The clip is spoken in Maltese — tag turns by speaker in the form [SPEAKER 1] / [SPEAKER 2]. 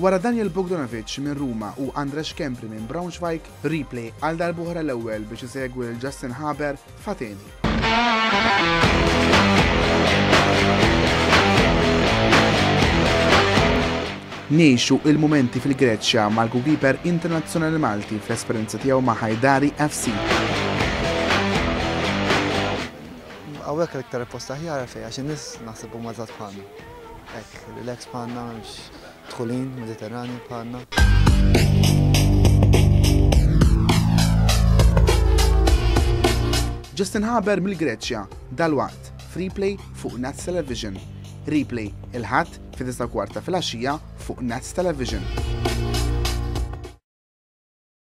[SPEAKER 1] Wara Daniel Bogdanovic minn Ruma u Andre Schembri minn Braunschweig, Ripley għal darb'oħra l-ewwel biex isegwi lil Justin Haber f'Ateni. Ngħixu il-mumenti fil-Greċja mal-goalkeeper internazzjonali Malti fl-esperjenza tiegħu ma' Hajdari FC.
[SPEAKER 2] Għawek l-iktar posta ħjara fej, għax nis naħseb u mażat bħalna. Hekk, relax bħalna mhux dħulin Mediterranju bħalna.
[SPEAKER 1] Justin Haber mill-Greċja, dal-waqt, freeplay fuq Nats Television. Replay il-ħadd fi disa kwarta fil-axija fuq Nats Television.